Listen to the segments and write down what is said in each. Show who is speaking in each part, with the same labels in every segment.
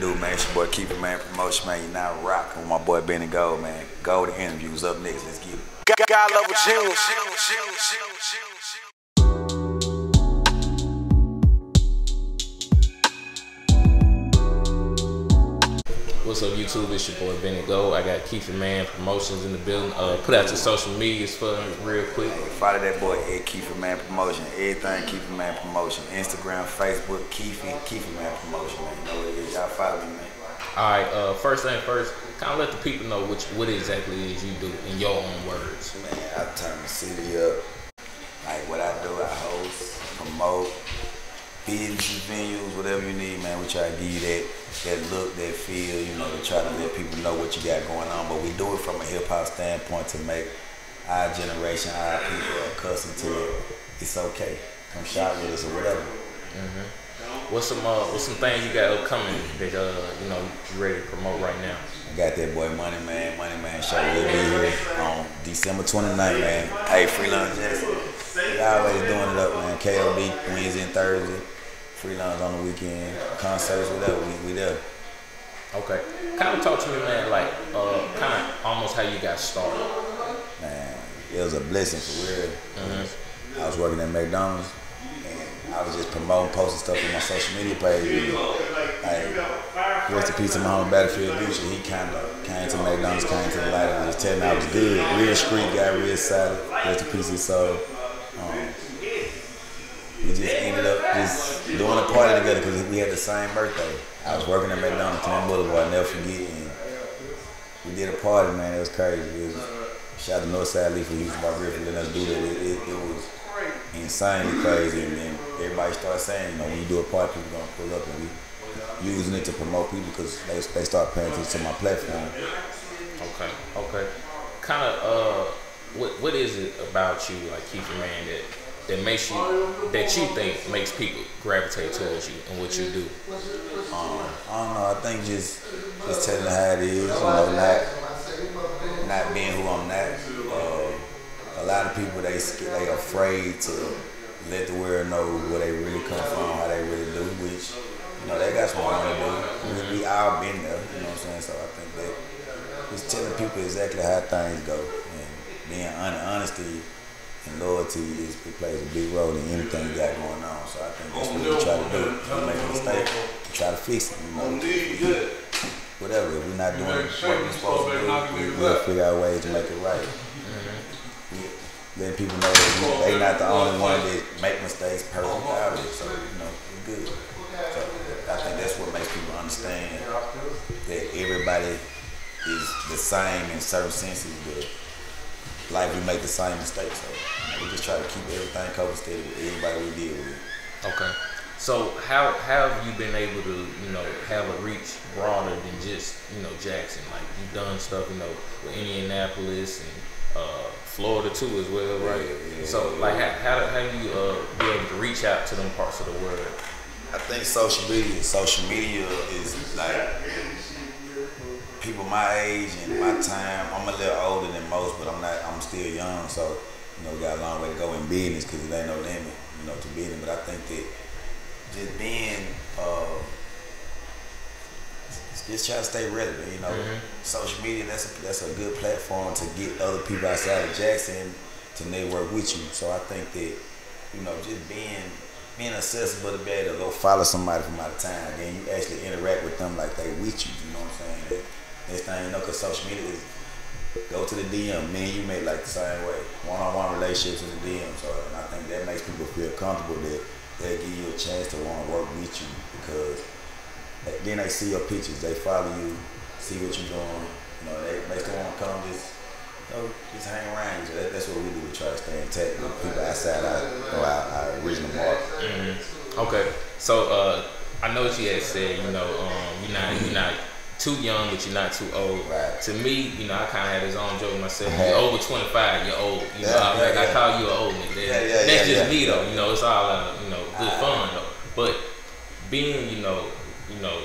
Speaker 1: do, man? It's your boy Keefyman Promotion, man. You now rocking with my boy Benny Gold, man. Gold interviews up next. Let's get it.
Speaker 2: God level jewels.
Speaker 3: What's up, YouTube? It's your boy Benny Gold. I got Keefyman Promotions in the building. Uh, put out your social medias for me real quick.
Speaker 1: Follow that boy Ed Keefyman Promotion. Everything Keefyman Promotion. Instagram, Facebook, Keefer, Keefyman Promotion, man. You know what it is. Y'all follow me, man.
Speaker 3: All right. Uh, first thing first, kind of let the people know which what exactly it is you do in your own words.
Speaker 1: Man, I turn the city up. Like what I do, I host, promote, business venues, whatever you need, man. We try to give you that that look, that feel, you know, to try to let people know what you got going on. But we do it from a hip hop standpoint to make our generation, our people accustomed to it. It's okay. Come shop with us or whatever.
Speaker 3: What's some uh, what's some things you got upcoming that uh, you know you ready to promote right now?
Speaker 1: I got that boy Money Man, Money Man show will be here on December 29th, man. Hey, Freelance Jackson. We always doing it up, man. KOB Wednesday and Thursday. Freelance on the weekend. Concerts, whatever. We, we there.
Speaker 3: Okay. Kind of talk to me, man. Like uh, kind of almost how you got started.
Speaker 1: Man, it was a blessing for real. I was working at McDonald's and I was just promoting, posting stuff on my social media page. Like, rest in peace to my homie Battlefield Future. He kind of came to McDonald's, came to the light, and just telling me I was good. Real street guy, real solid. Rest in peace his soul. Doing a party together because we had the same birthday. I was working at McDonald's, Clinton Boulevard, I'll never forget. And we did a party, man. It was crazy. It was, shout out to Northside Lee for using my for letting us do that. It, it, it was insanely crazy. And then everybody started saying, you know, when you do a party, people gonna pull up and we using it to promote people because they, they start paying attention to my platform.
Speaker 3: Okay. Okay. Kind of uh, what what is it about you, like Keith Man, that that makes you that you think makes people gravitate towards you and what you do?
Speaker 1: Um, I don't know. I think just just telling how it is, you know, not not being who I'm not. Uh, a lot of people they they afraid to let the world know where they really come from, how they really do, which you know they got some want to do. We, we all been there, you know what I'm saying. So I think that just telling people exactly how things go and being honest, honesty and loyalty is it plays a big role in anything you got going on. So I think that's what we try to do. We make a mistake, we try to fix it. You know, whatever. If we're not doing what we're supposed to do, we, we'll figure out ways to make it right. Letting people know that we, they not the only one that make mistakes perfect out of it. So you know, we're good. So I think that's what makes people understand that everybody is the same in certain senses, but life we make the same mistakes. So you know, we just try to keep everything copacetic with everybody we deal with.
Speaker 3: Okay. So how how have you been able to you know have a reach broader than just you know Jackson? Like you've done stuff you know with Indianapolis and uh, Florida too as well, right?
Speaker 1: Yeah, yeah,
Speaker 3: so like how how, how do you uh, be able to reach out to them parts of the world?
Speaker 1: I think social media, social media is like people my age and my time. I'm a little older than most, but I'm not. I'm still young, so you know, we got a long way to go in business because it ain't no limit, you know, to business. But I think that just being, uh, just trying to stay relevant. You know, social media that's a, that's a good platform to get other people outside of Jackson to network with you. So I think that you know, just being being accessible to be able to go follow somebody from out of town, then you actually interact with them like they with you. You know what I'm saying? That, next thing you know, because social media is go to the DM. Me and you make like the same way, one-on-one relationships in the DM. So and I think that makes people feel comfortable that they give you a chance to want to work with you because then they see your pictures, they follow you, see what you're doing. You know, they makes them want to come just. You know, just hang around. So that, that's what we do. We try to stay in touch with people outside our, you know, our, our original market.
Speaker 3: Okay. So uh, I know what you had said. You know, um, you're not you're not too young, but you're not too old.
Speaker 1: Right.
Speaker 3: To me, you know, I kind of had this own joke myself.
Speaker 1: Yeah.
Speaker 3: You're over 25, you're old. You know,
Speaker 1: Yeah,
Speaker 3: I'm
Speaker 1: yeah,
Speaker 3: I call you an old nigga.
Speaker 1: Yeah, yeah,
Speaker 3: That's
Speaker 1: yeah,
Speaker 3: just me though. You know, it's all uh, you know, good fun though. But being, you know, you know,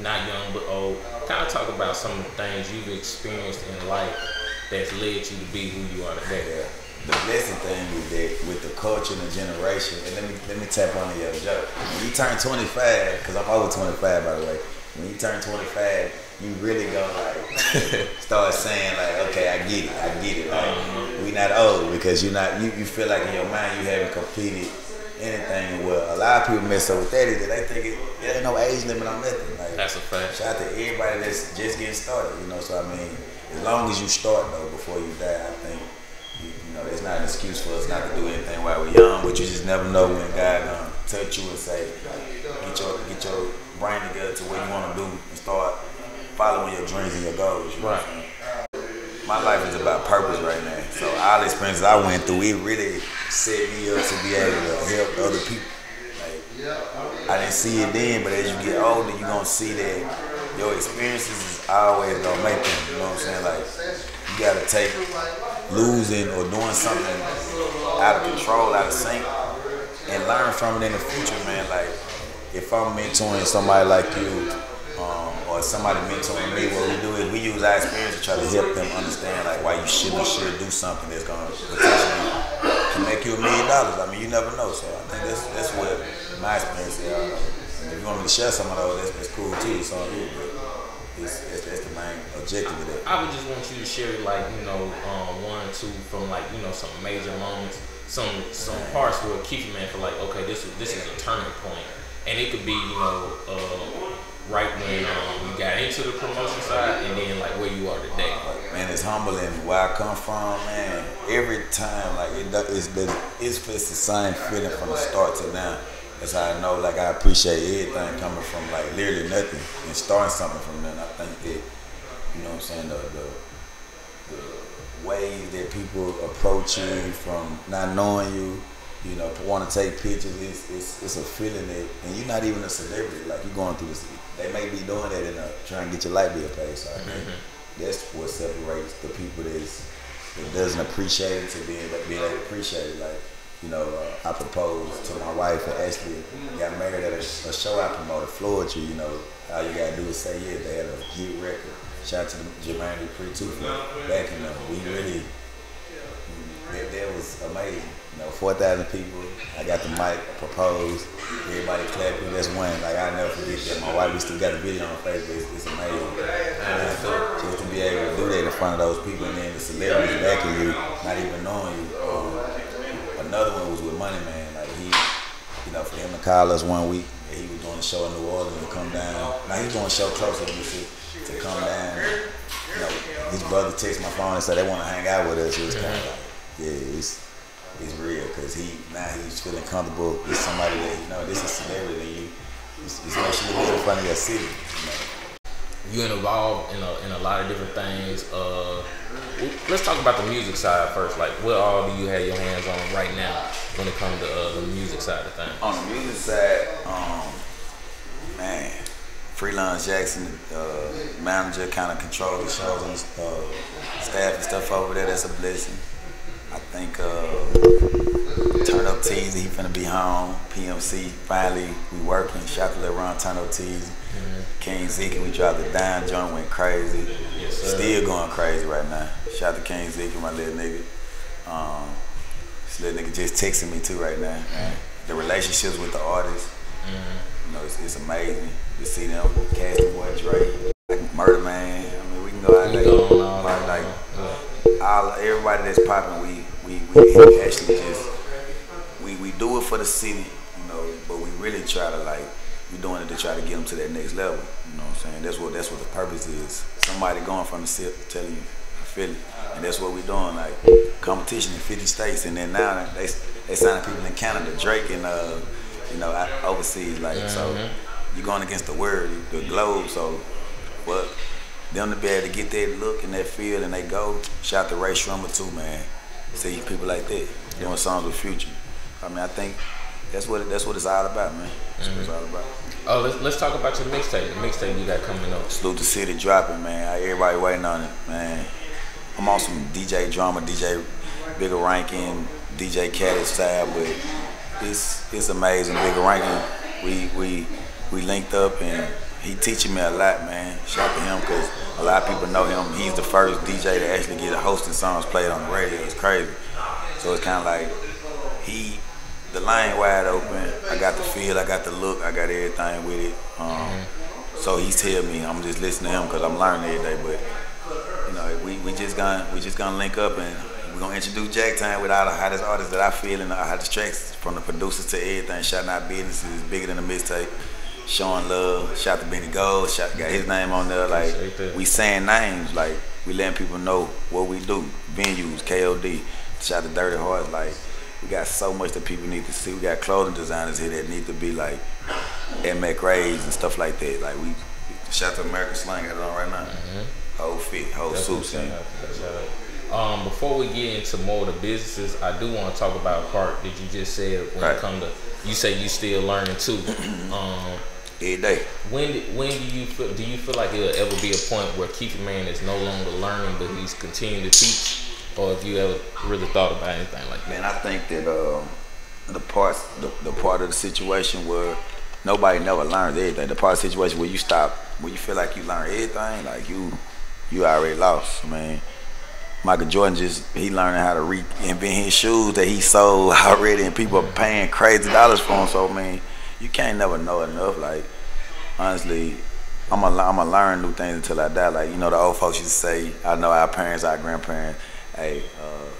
Speaker 3: not young but old, kind of talk about some of the things you've experienced in life that's led you to be who you are today.
Speaker 1: Yeah. The blessing thing is that with the culture and the generation, and let me let me tap on your joke. When you turn 25, because I'm over 25 by the way, when you turn 25, you really go like start saying like, okay, I get it, I get it. Like, uh-huh. we not old because you're not. You, you feel like in your mind you haven't completed anything. Well, a lot of people mess up with that is that they think it, there ain't no age limit on nothing.
Speaker 3: Like, that's a fact.
Speaker 1: Shout out to everybody that's just getting started. You know, so I mean, as long as you start though, before you die, I think you, you know it's not an excuse for us not to do anything while we're young. But you just never know when God gonna touch you and say, get your get your brain together to what you want to do and start following your dreams and your goals. You
Speaker 3: right.
Speaker 1: My life is about purpose right now. So all the experiences I went through, it really set me up to be able to help other people. Like, I didn't see it then, but as you get older, you're gonna see that your experiences is always gonna make them. You know what I'm saying? Like you gotta take losing or doing something out of control, out of sync, and learn from it in the future, man. Like if I'm mentoring somebody like you, um, or somebody mentoring me, what we do is we use our experience to try to help them understand like why you should or should do something that's gonna potentially can make you a million dollars. I mean, you never know. So I think that's that's what my experience is. Uh, if you want me to share some of those, that's, that's cool too. It's on you. It's, that's, the main objective of that.
Speaker 3: I would just want you to share like you know um, one or two from like you know some major moments, some some parts where keep you man for like okay this is this is a turning point, and it could be you know. Uh, right when um, you got into the promotion side and then like where you are today?
Speaker 1: Man, it's humbling where I come from, man. Every time, like it, it's the it's, it's the same feeling from the start to now. That's how I know, like I appreciate everything coming from like literally nothing and starting something from then. I think that, you know what I'm saying, the, the, the ways that people approach you from not knowing you you know, want to take pictures. It's, it's, it's a feeling that, and you're not even a celebrity. Like you're going through this. They may be doing that and trying to get your light bill paid. So I think mm-hmm. that's what separates the people that's that doesn't appreciate it to being able, being able to appreciate it. Like you know, uh, I proposed to my wife and actually got married at a, a show I promoted, Floetry. You know, all you gotta do is say yeah. They had a hit record. Shout out to Jermaine Dupri too for backing them. We really, that, that was amazing. You know, 4,000 people. I got the mic, proposed. Everybody clapping. That's one. Like, I'll never forget that. My wife, we still got a video on Facebook. It's, it's amazing. And just to be able to do that in front of those people and then the celebrities backing you, not even knowing you. Um, another one was with Money Man. Like, he, you know, for him to call us one week, he was doing a show in New Orleans to come down. Now, he's doing a show closer to me to come down. You know, his brother texted my phone and said they want to hang out with us. It was kind of like, yeah, it's is real because he now he's feeling comfortable with somebody that you know this is celebrity and you it's, it's in front of your city. You know.
Speaker 3: You're involved in a, in a lot of different things. Uh, let's talk about the music side first. Like, what all do you have your hands on right now when it comes to uh, the music side of things?
Speaker 1: On the music side, um, man, Freelance Jackson, uh, manager, kind of control the shows and uh, staff and stuff over there. That's a blessing. I think uh, Turn Up Teasy, he finna be home. PMC, finally, we working. Shout to Ron Turn Up Teasy. Mm-hmm. King Zeke, we dropped the down joint, went crazy.
Speaker 3: Yes,
Speaker 1: Still going crazy right now. Shout to King Zeke, my little nigga. Um, this little nigga just texting me too right now. The relationships with the artists, mm-hmm. you know, it's, it's amazing. You see them, Casting Boy Drake, Murder Man. I mean, we can go out there. Like, all everybody that's popping, we we we actually just we we do it for the city, you know, but we really try to like we're doing it to try to get them to that next level. You know what I'm saying? That's what that's what the purpose is. Somebody going from the city telling you, I feel it, and that's what we're doing. Like competition in 50 states, and then now they they signing people in Canada, Drake and uh, you know overseas. Like mm-hmm. so, you're going against the world, the globe. So, but them to be able to get that look and that feel and they go. Shout to Rae Sremmurd too, man. See people like that doing songs with Future. I mean, I think that's what that's what it's all about, man. That's mm-hmm. what it's all about.
Speaker 3: Oh, let's, let's talk about your mixtape. The mixtape you got coming up.
Speaker 1: Salute the City dropping, man. Everybody waiting on it, man. I'm on some DJ drama, DJ Bigga Rankin, DJ Caddy style, but it's it's amazing. Bigga Rankin, we we we linked up and he teaching me a lot, man. Shout to him because a lot of people know him. He's the first DJ to actually get a hosting songs played on the radio. It's crazy. So it's kind of like he, the line wide open. I got the feel, I got the look, I got everything with it. Um, So he's telling me I'm just listening to him because I'm learning every day. But you know, we, we just gonna we just gonna link up and we're gonna introduce Jack Time with all the hottest artists that I feel and the hottest tracks from the producers to everything. Shouting out businesses is bigger than a mixtape. Showing love. Shout to Benny Gold. Shout got his name on there. Like we saying names. Like we letting people know what we do. Venues, KOD. Shout to Dirty Hearts. Like we got so much that people need to see. We got clothing designers here that need to be like at McRae's and stuff like that. Like we shout to American Slang got it on right now. Mm-hmm. Whole fit, whole suits.
Speaker 3: Um, before we get into more of the businesses, I do want to talk about part that you just said when right. it come to you say you still learning too. Um,
Speaker 1: Every day.
Speaker 3: When when do you feel do you feel like it'll ever be a point where Keefyman is no longer learning but he's continuing to teach? Or have you ever really thought about anything like that?
Speaker 1: Man, I think that um, the parts the, the part of the situation where nobody never learns everything. The part of the situation where you stop, where you feel like you learn everything, like you you already lost. I mean, Michael Jordan just he learning how to reinvent his shoes that he sold already, and people are paying crazy dollars for them. So I mean, you can't never know enough. Like honestly, I'm gonna I'm gonna learn new things until I die. Like you know, the old folks used to say, I know our parents, our grandparents. Hey,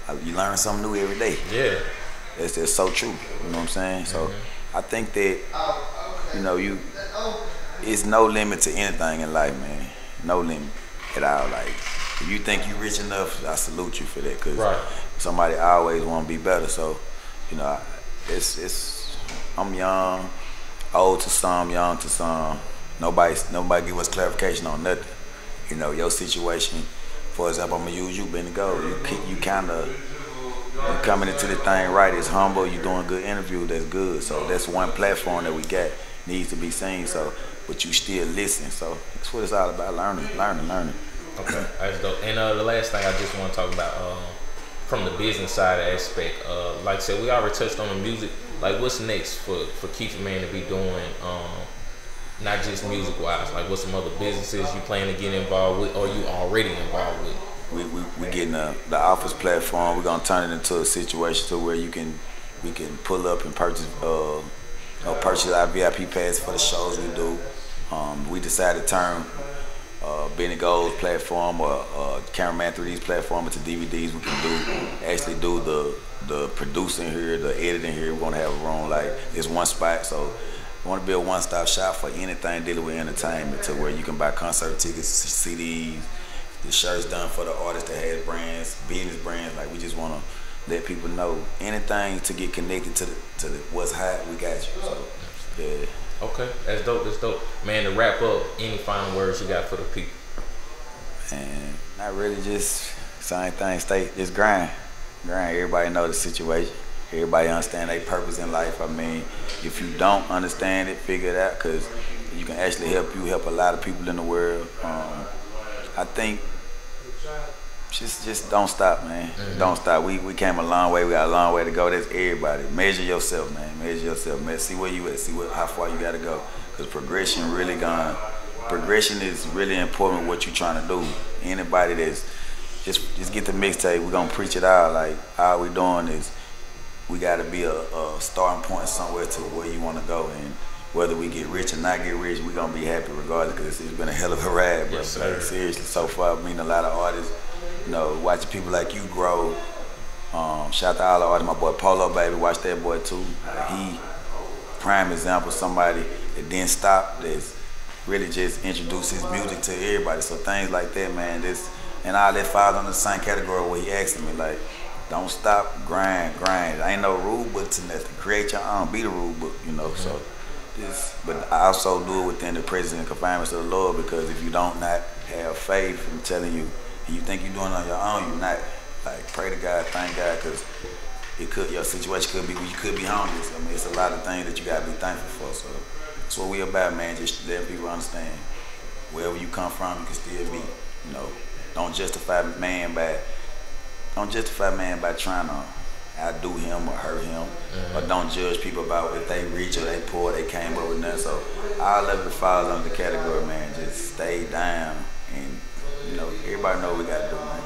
Speaker 1: uh, you learn something new every day.
Speaker 3: Yeah,
Speaker 1: it's just so true. You know what I'm saying? So mm-hmm. I think that you know you it's no limit to anything in life, man. No limit at all. Like if you think you rich enough, I salute you for that. Cause right. somebody always want to be better. So you know, it's it's I'm young, old to some, young to some. Nobody nobody give us clarification on nothing. You know, your situation for example, I'm gonna use you, Benny Gold. You you kind of you coming into the thing right. It's humble. You doing a good interview. That's good. So that's one platform that we got needs to be seen. So, but you still listen. So that's what it's all about. Learning, learning, learning.
Speaker 3: Okay, that's dope. And uh, the last thing I just want to talk about um, from the business side aspect, uh, like I said, we already touched on the music. Like, what's next for for Keefyman to be doing? Um, not just music wise? Like, what some other businesses you plan to get involved with, or you already involved with?
Speaker 1: We we we getting the the office platform. We're gonna turn it into a situation to where you can we can pull up and purchase uh, or purchase our VIP pass for the shows we do. Um, we decided to turn uh, Benny Gold's platform or uh, Cameraman 3D's platform into DVDs. We can do actually do the the producing here, the editing here. We're gonna have a room like it's one spot, so I want to be a one-stop shop for anything dealing with entertainment to where you can buy concert tickets, CDs, the shirts done for the artist that has brands, business brands. Like we just want to let people know anything to get connected to the, to the, what's hot. We got you. So yeah.
Speaker 3: Okay, that's dope. That's dope, man. To wrap up, any final words you got for the people?
Speaker 1: And not really, just same thing. Stay, just grind, grind. Everybody know the situation. Everybody understand their purpose in life. I mean, if you don't understand it, figure it out because you can actually help you help a lot of people in the world. Um, I think just just don't stop, man. Mm-hmm. Don't stop. We we came a long way. We got a long way to go. That's everybody. Measure yourself, man. Measure yourself, man. See where you at. See what how far you got to go. Cause progression really gone. Progression is really important. What you trying to do. Anybody that's just just get the mixtape. We gonna preach it out. Like all we doing is we got to be a, a, starting point somewhere to where you want to go. And whether we get rich or not get rich, we're going to be happy regardless because it's been a hell of a ride, bro. Yes, like, seriously, so far, mean, a lot of artists, you know, watching people like you grow. Um, shout out to all the artists, my boy Polo, baby, watch that boy too. he, prime example, somebody that didn't stop, that's really just introduced his music to everybody. So things like that, man, this, and all that falls under the same category where he asking me, like, don't stop, grind, grind. ain't no rule book to nothing. Create your own, be the rule book, you know. So this, but I also do it within the prison and confinements of the Lord because if you don't not have faith, I'm telling you, and you think you're doing it on your own, you're not. Like pray to God, thank God, because it could your situation could be you could be homeless. I mean, it's a lot of things that you gotta be thankful for. So that's what we about, man. Just letting people understand wherever you come from, you can still be. You know, don't justify man by don't justify man by trying to outdo him or hurt him, mm-hmm. or don't judge people about if they reach or they poor, they came up with nothing. So all of it falls under the category, man. Just stay down, you know everybody know what we gotta do, man.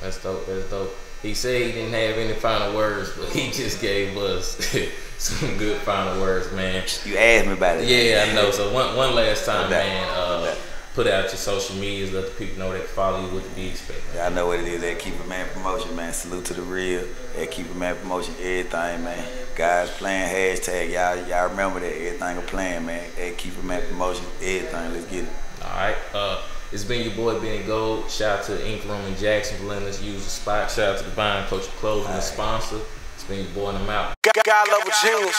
Speaker 3: That's dope. That's dope. he said he didn't have any final words, but he just gave us some good final words, man.
Speaker 1: You asked me about it.
Speaker 3: Yeah, I know. So one one last time, man. Uh, put out your social medias, let the people know they can follow you what to be expecting.
Speaker 1: Y'all know what it is at Keep a Man Promotion, man. Salute to the real. At Keefyman Promotion, everything, man. Guys playing hashtag, y'all y'all remember that everything a plan, man. At Keefyman Promotion, everything. Let's get it.
Speaker 3: Alright. Uh it's been your boy Benny Gold. Shout out to Ink Room in Jackson for letting us use the spot. Shout out to the Divine Culture Clothing, the sponsor. It's been your boy and I'm out.
Speaker 2: God, God level genius.